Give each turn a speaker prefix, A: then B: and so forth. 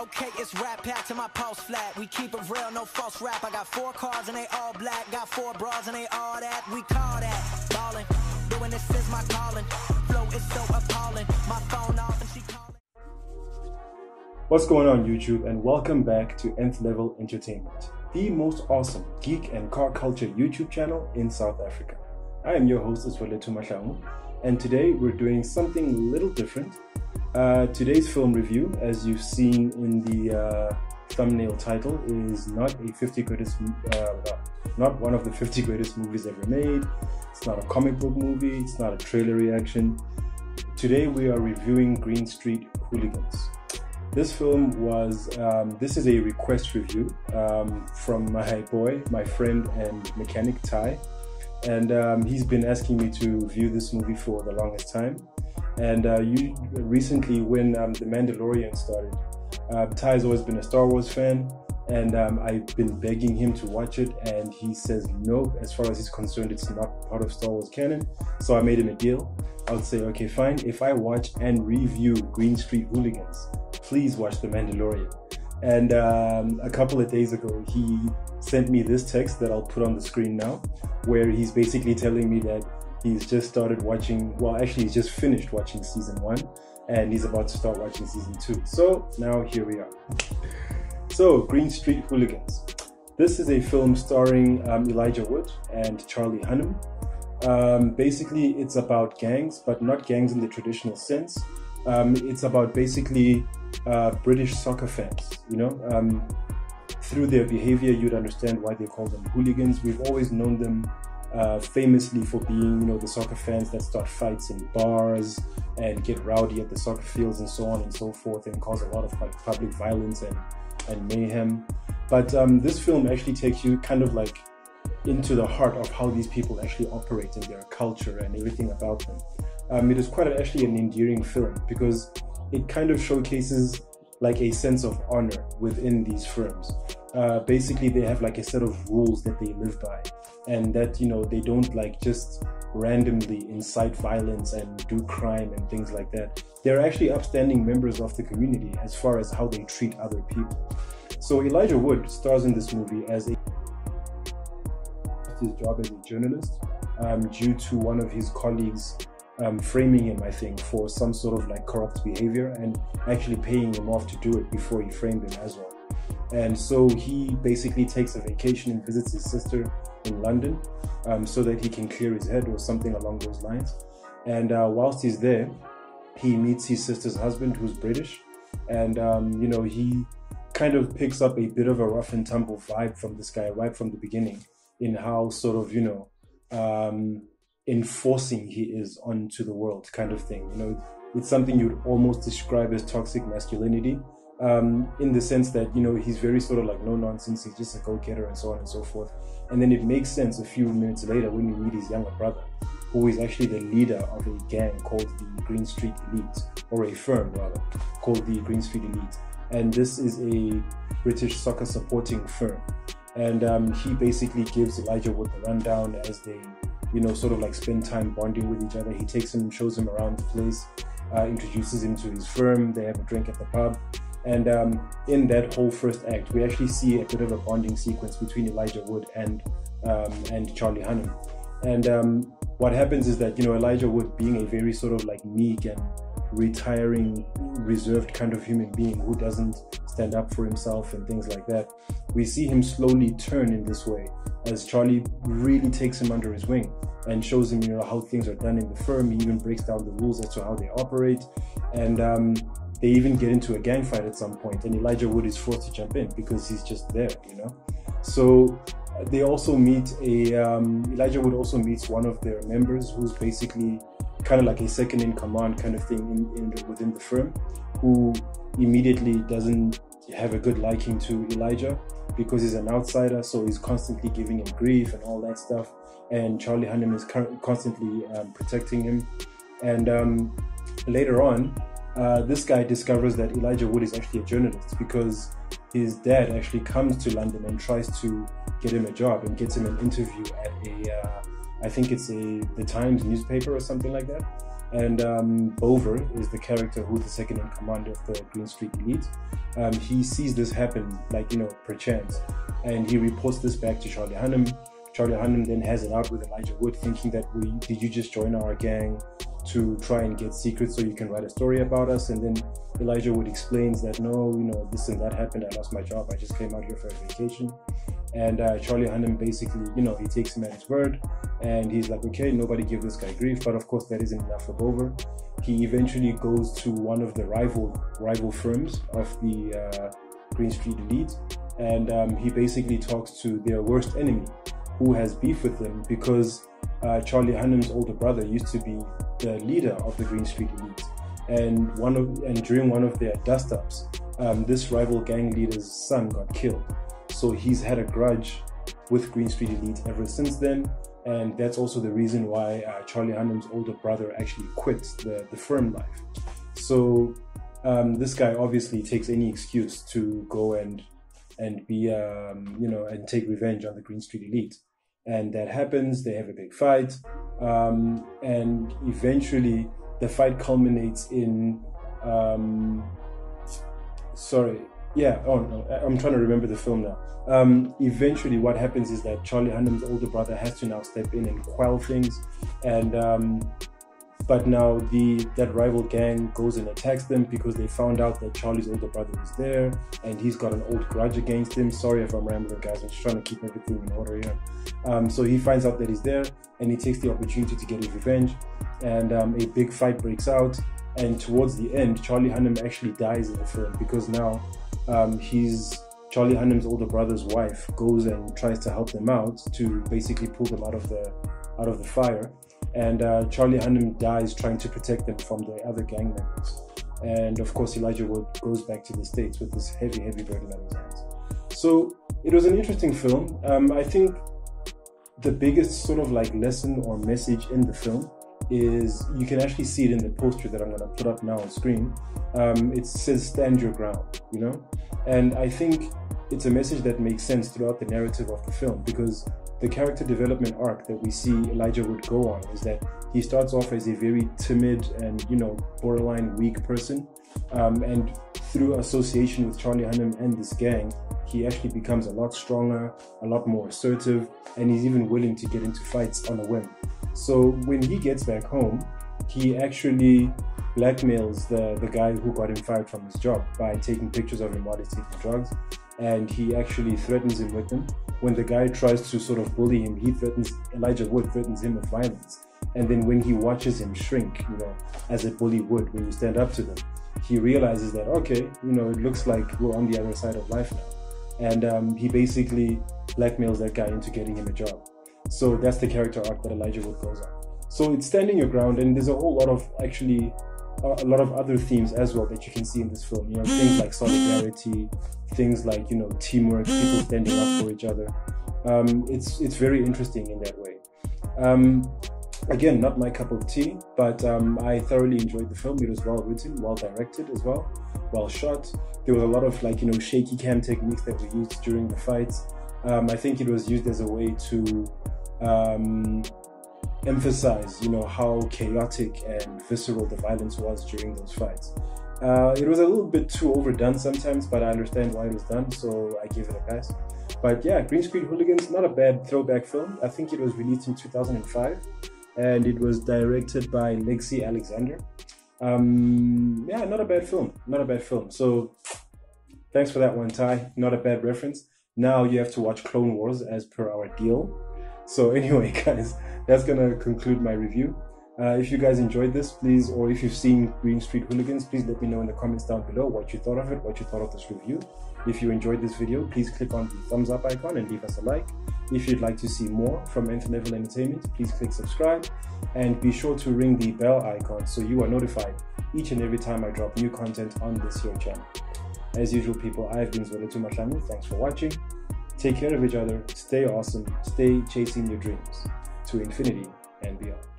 A: Okay, it's rap pack to my pulse flat. We keep it real, no false rap. I got four cars and they all black. Got four bras and they all that. We call that ballin'. Doing this is my calling. Flow is so appalling. My phone off and she calling.
B: What's going on YouTube and welcome back to Nth Level Entertainment, the most awesome geek and car culture YouTube channel in South Africa. I am your host Zwelethu Mahlangu and today we're doing something a little different. Uh, today's film review, as you've seen in the uh, thumbnail title, is not a 50 greatest, uh, not one of the 50 greatest movies ever made. It's not a comic book movie. It's not a trailer reaction. Today we are reviewing Green Street Hooligans. This film was, um, this is a request review um, from my boy, my friend and mechanic Ty. And um, he's been asking me to view this movie for the longest time. And uh, you, recently, when um, The Mandalorian started, uh, Ty's always been a Star Wars fan, and um, I've been begging him to watch it, and he says no. As far as he's concerned, it's not part of Star Wars canon. So I made him a deal. I would say, okay, fine. If I watch and review Green Street Hooligans, please watch The Mandalorian. And um, a couple of days ago, he sent me this text that I'll put on the screen now, where he's basically telling me that he's just started watching, well, actually, he's just finished watching season one and he's about to start watching season two. So now here we are. So, Green Street Hooligans. This is a film starring um, Elijah Wood and Charlie Hunnam. Um, basically, it's about gangs, but not gangs in the traditional sense. Um, it's about basically uh, British soccer fans. You know, um, through their behavior, you'd understand why they call them hooligans. We've always known them uh, famously for being, you know, the soccer fans that start fights in bars and get rowdy at the soccer fields and so on and so forth, and cause a lot of like public violence and and mayhem. But um, this film actually takes you kind of like into the heart of how these people actually operate in their culture and everything about them. Um, it is quite actually an endearing film because it kind of showcases like a sense of honor within these firms. Uh, basically, they have like a set of rules that they live by, and that you know they don't like just randomly incite violence and do crime and things like that. They're actually upstanding members of the community as far as how they treat other people. So Elijah Wood stars in this movie as a his job as a journalist um, due to one of his colleagues um, framing him, I think, for some sort of like corrupt behavior and actually paying him off to do it before he framed him as well. And so he basically takes a vacation and visits his sister in London um, so that he can clear his head or something along those lines. And uh, whilst he's there, he meets his sister's husband, who's British, and um, you know he kind of picks up a bit of a rough and tumble vibe from this guy right from the beginning in how sort of you know um, enforcing he is onto the world, kind of thing. You know, it's something you'd almost describe as toxic masculinity. Um, in the sense that you know he's very sort of like no nonsense, he's just a go-getter and so on and so forth. And then it makes sense a few minutes later when we meet his younger brother, who is actually the leader of a gang called the Green Street Elite, or a firm rather, called the Green Street Elite. And this is a British soccer supporting firm. And um, he basically gives Elijah Wood the rundown as they, you know, sort of like spend time bonding with each other. He takes him, shows him around the place, uh, introduces him to his firm. They have a drink at the pub. And um, in that whole first act, we actually see a bit of a bonding sequence between Elijah Wood and um, and Charlie Hunnam. And um, what happens is that you know Elijah Wood, being a very sort of like meek and retiring, reserved kind of human being who doesn't stand up for himself and things like that, we see him slowly turn in this way as Charlie really takes him under his wing and shows him you know how things are done in the firm. He even breaks down the rules as to how they operate, and um, they even get into a gang fight at some point, and Elijah Wood is forced to jump in because he's just there, you know. So they also meet a um, Elijah Wood also meets one of their members who's basically kind of like a second in command kind of thing in, in within the firm, who immediately doesn't have a good liking to Elijah because he's an outsider, so he's constantly giving him grief and all that stuff. And Charlie Hunnam is constantly um, protecting him. And um, later on, uh, this guy discovers that Elijah Wood is actually a journalist because his dad actually comes to London and tries to get him a job and gets him an interview at a, uh, I think it's a the Times newspaper or something like that. And um, Bovver is the character who's the second in command of the Green Street Elite. Um, he sees this happen, like, you know, perchance, and he reports this back to Charlie Hunnam. Charlie Hunnam then has it out with Elijah Wood, thinking that we did you just join our gang to try and get secrets so you can write a story about us? And then Elijah Wood explains that no, you know, this and that happened. I lost my job. I just came out here for a vacation. And uh, Charlie Hunnam basically, you know, he takes him at his word and he's like, okay, nobody give this guy grief. But of course, that isn't enough for Bovver. He eventually goes to one of the rival rival firms of the uh, Green Street Elite, and um, he basically talks to their worst enemy, who has beef with them because uh, Charlie Hunnam's older brother used to be the leader of the Green Street Elite, and one of and during one of their dust ups, um, this rival gang leader's son got killed. So he's had a grudge with Green Street Elite ever since then. And that's also the reason why uh, Charlie Hunnam's older brother actually quit the, the firm life. So um, this guy obviously takes any excuse to go and and be um, you know and take revenge on the Green Street Elite. And that happens. They have a big fight, um, and eventually the fight culminates in um, sorry yeah oh no i'm trying to remember the film now. Um, eventually what happens is that charlie hunnam's older brother has to now step in and quell things. And um, but now the that rival gang goes and attacks them because they found out that charlie's older brother is there and he's got an old grudge against him. Sorry if i'm rambling guys. I'm just trying to keep everything in order here. Um, so he finds out that he's there and he takes the opportunity to get his revenge. And um, a big fight breaks out. And towards the end charlie hunnam actually dies in the film because now um, he's Charlie Hunnam's older brother's wife goes and tries to help them out to basically pull them out of the out of the fire, and uh, Charlie Hunnam dies trying to protect them from the other gang members. And of course, Elijah Wood goes back to the states with this heavy, heavy burden on his hands. So it was an interesting film. Um, I think the biggest sort of like lesson or message in the film is you can actually see it in the poster that I'm going to put up now on screen. Um, it says stand your ground, you know? And I think it's a message that makes sense throughout the narrative of the film because the character development arc that we see Elijah Wood go on is that he starts off as a very timid and, you know, borderline weak person. Um, and through association with Charlie Hunnam and this gang, he actually becomes a lot stronger, a lot more assertive, and he's even willing to get into fights on a whim. So when he gets back home, he actually blackmails the, the guy who got him fired from his job by taking pictures of him while he's taking drugs. And he actually threatens him with them. When the guy tries to sort of bully him, he threatens, Elijah Wood threatens him with violence. And then when he watches him shrink, you know, as a bully would when you stand up to them, he realizes that, okay, you know, it looks like we're on the other side of life now. And um, he basically blackmails that guy into getting him a job. So that's the character arc that Elijah Wood goes on. So it's standing your ground, and there's a whole lot of actually a lot of other themes as well that you can see in this film. You know, things like solidarity, things like you know teamwork, people standing up for each other. Um, it's it's very interesting in that way. Um, again, not my cup of tea, but um, I thoroughly enjoyed the film. It was well written, well directed as well, well shot. There was a lot of like you know shaky cam techniques that were used during the fights. Um, I think it was used as a way to um, emphasize, you know, how chaotic and visceral the violence was during those fights. Uh, it was a little bit too overdone sometimes, but I understand why it was done, so I give it a pass. But yeah, Green Street Hooligans, not a bad throwback film. I think it was released in 2005, and it was directed by Lexi Alexander. Um, yeah, not a bad film. Not a bad film. So thanks for that one, Ty. Not a bad reference. Now you have to watch Clone Wars as per our deal. So anyway, guys, that's gonna conclude my review. Uh, if you guys enjoyed this, please, or if you've seen Green Street Hooligans, please let me know in the comments down below what you thought of it, what you thought of this review. If you enjoyed this video, please click on the thumbs up icon and leave us a like. If you'd like to see more from Nth Level Entertainment, please click subscribe and be sure to ring the bell icon so you are notified each and every time I drop new content on this here channel. As usual, people, I've been Zwelethu Mahlangu. Thanks for watching. Take care of each other, stay awesome, stay chasing your dreams to infinity and beyond.